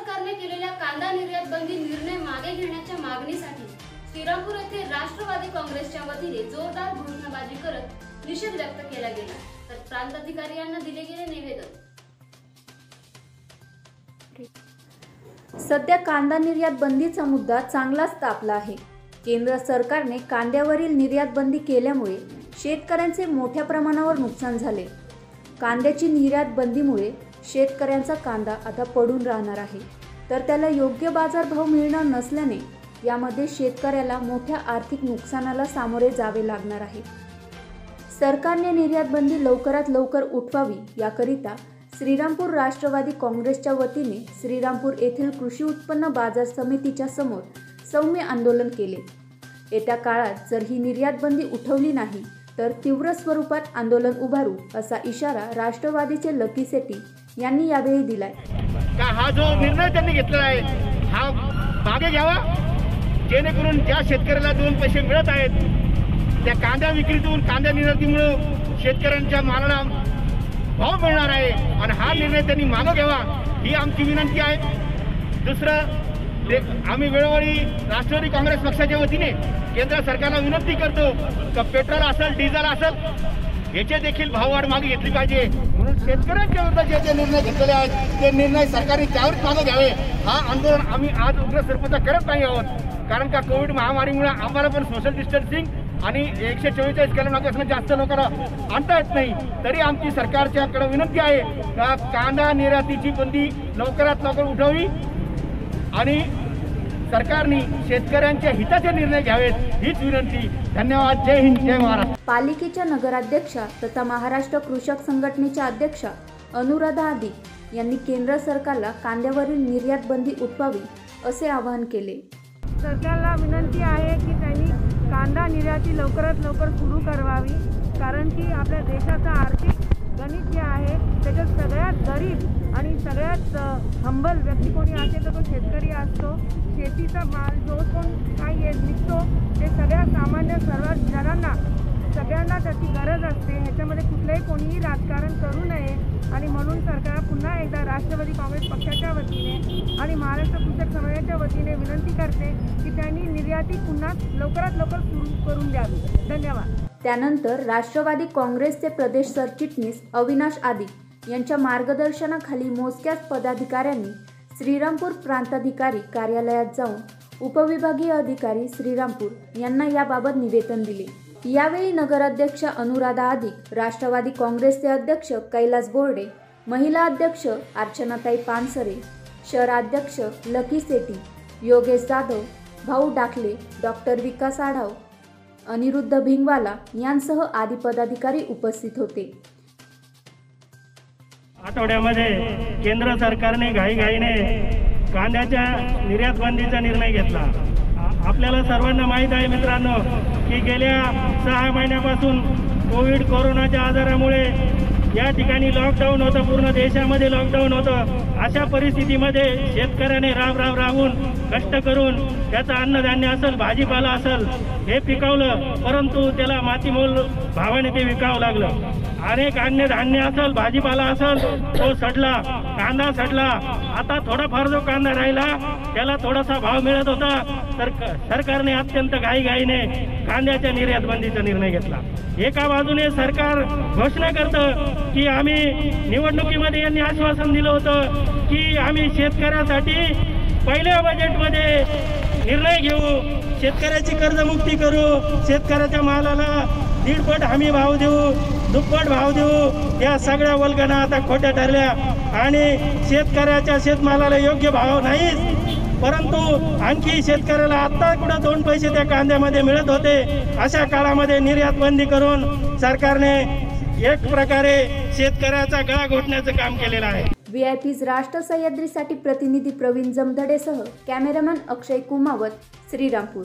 सरकारने केलेल्या कांदा निर्यात बंदी निर्णय मागे घेण्याच्या मागणीसाठी श्रीरामपूर येथे राष्ट्रवादी काँग्रेसच्या वतीने जोरदार घोषणाबाजी करत निषेध व्यक्त केला गेला. तर प्रांताधिकारी यांना दिले गेले निवेदन. सध्या कांदा निर्यात बंदीचा मुद्दा चांगलाच तापला आहे. केंद्र सरकारने कांद्यावरील निर्यात बंदी केल्यामुळे शेतकऱ्यांचे मोठ्या प्रमाणावर नुकसान झाले. कांद्याची निर्यात बंदीमुळे शेतकऱ्यांचा कांदा आता पडून राहणार आहे. तर त्याला योग्य बाजारभाव मिळणार नसल्याने यामध्ये शेतकऱ्याला मोठ्या आर्थिक नुकसानाला सामोरे जावे लागणार आहे. सरकारने निर्यातबंदी लवकरात लवकर उठवावी याकरिता श्रीरामपूर राष्ट्रवादी काँग्रेसच्या वतीने श्रीरामपूर येथील कृषी उत्पन्न बाजार समितीच्या समोर सौम्य आंदोलन केले. येत्या काळात जर ही निर्यातबंदी उठवली नाही तर तीव्र स्वरूपात आंदोलन उभारू असा इशारा राष्ट्रवादीचे लकी सेटी यांनी यावेळी दिलाय. का हा जो निर्णय त्यांनी घेतलेला आहे हा मागे घ्यावा? जेणेकरून ज्या शेतकऱ्याला दोन पैसे मिळत आहेत त्या कांदा विक्रीतून कांदा निर्यातीमुळं शेतकऱ्यांच्या मालाला भाव मिळणार आहे. आणि हा निर्णय त्यांनी मागं घ्यावा ही आमची विनंती आहे. दुसरं ते आम्ही वेळोवेळी राष्ट्रवादी काँग्रेस पक्षाच्या वतीने केंद्र सरकारला विनंती करतो का पेट्रोल असेल डिझेल असेल याचे देखील भाववाढ मागे घेतली पाहिजे. म्हणून शेतकऱ्यांच्या विरुद्ध जे जे निर्णय घेतलेले आहेत ते निर्णय सरकारने त्यावरच मागे घ्यावे. हा आंदोलन आम्ही आज उग्र स्वरूपाचा करत नाही आहोत. कारण का कोविड महामारीमुळे आम्हाला पण सोशल डिस्टन्सिंग आणि एकशे चव्वेचाळीस किलोमीटर जास्त लोकांना आणता येत नाही. तरी आमची सरकारच्याकडे विनंती आहे का कांदा निर्यातीची बंदी लवकरात लवकर उठवावी आणि सरकारने शेतकऱ्यांच्या हिताचे निर्णय घ्यावेत हीच विनंती. धन्यवाद. जय हिंद जय महाराष्ट्र. पालिकेच्या नगराध्यक्षा तथा महाराष्ट्र कृषक संघटनेच्या अध्यक्षा अनुराधा आदी यांनी केंद्र सरकारला कांद्यावरील निर्यात बंदी उठवावी असे आवाहन केले. सरकारला विनंती आहे की त्यांनी कांदा निर्याती लवकरात लवकर सुरू करावी कारण की आपल्या देशाचं आर्थिक गणित जे आहे त्याच्यात सगळ्यात गरीब आणि सगळ्यात हंबल व्यक्ती कोणी असेल तर तो शेतकरी असतो. शेतीचा माल जो कोण काही आहे निघतो ते सगळ्या सामान्य सर्व जणांना सगळ्यांना त्याची गरज असते. ह्याच्यामध्ये कुठलंही कोणीही राजकारण करू नये आणि म्हणून सरकार पुन्हा एकदा राष्ट्रवादी काँग्रेस पक्षाच्या वतीने आणि महाराष्ट्र कृषक समाजाच्या वतीने विनंती करते की त्यांनी निर्याती पुन्हा लवकरात लवकर सुरू करून द्यावी. धन्यवाद. त्यानंतर राष्ट्रवादी काँग्रेसचे प्रदेश सरचिटणीस अविनाश आदिक यांच्या मार्गदर्शनाखाली मोजक्याच पदाधिकाऱ्यांनी श्रीरामपूर प्रांताधिकारी कार्यालयात जाऊन उपविभागीय अधिकारी श्रीरामपूर यांना याबाबत निवेदन दिले. यावेळी नगराध्यक्ष अनुराधा अधिक राष्ट्रवादी काँग्रेसचे अध्यक्ष कैलास बोर्डे महिला अध्यक्ष अर्चनाताई पानसरे शहराध्यक्ष लकी सेटी योगेश जाधव भाऊ डाकले डॉक्टर विकास आढाव अनिरुद्ध भिंगवाला यांसह आदी पदाधिकारी उपस्थित होते. आठवड्यामध्ये केंद्र सरकारने घाईघाईने कांद्याच्या निर्यात बंदीचा निर्णय घेतला. आपल्याला सर्वांना माहीत आहे मित्रांनो की गेल्या सहा महिन्यापासून कोविड कोरोनाच्या आजारामुळे या ठिकाणी लॉकडाऊन होतं पूर्ण देशामध्ये लॉकडाऊन होतं. अशा परिस्थितीमध्ये शेतकऱ्याने राब राब राबून कष्ट करून त्याचं अन्नधान्य असेल भाजीपाला असेल हे पिकवलं परंतु त्याला मातीमोल भावाने ते विकावं लागलं. अनेक अन्नधान्य असेल भाजीपाला असेल तो सडला कांदा सडला. आता थोडाफार जो कांदा राहिला त्याला थोडासा भाव मिळत होता तर सरकारने अत्यंत घाईघाईने कांद्याच्या निर्यात बंदीचा निर्णय घेतला. एका बाजूने सरकार घोषणा करतं की आम्ही निवडणुकीमध्ये यांनी आश्वासन दिलं होतं की आम्ही शेतकऱ्यासाठी पहिल्या बजेटमध्ये निर्णय घेऊ. शेतकऱ्याची कर्जमुक्ती करू. शेतकऱ्याच्या मालाला दीडपट हमी भाव देऊ दुप्पट भाव देऊ. या सगळ्या वल्गना आता खोट्या ठरल्या. आणि शेतकऱ्याच्या शेतमालाला योग्य भाव नाहीच. परंतु आणखी शेतकऱ्याला आत्ता कुठं दोन पैसे त्या कांद्यामध्ये मिळत होते अशा काळामध्ये निर्यात बंदी करून सरकारने एक प्रकारे शेतकऱ्याचा गळा घोटण्याचं काम केलेलं आहे. व्ही आय राष्ट्र सह्याद्रीसाठी प्रतिनिधी प्रवीण जमधडेसह कॅमेरामॅन अक्षय कुमावत श्रीरामपूर.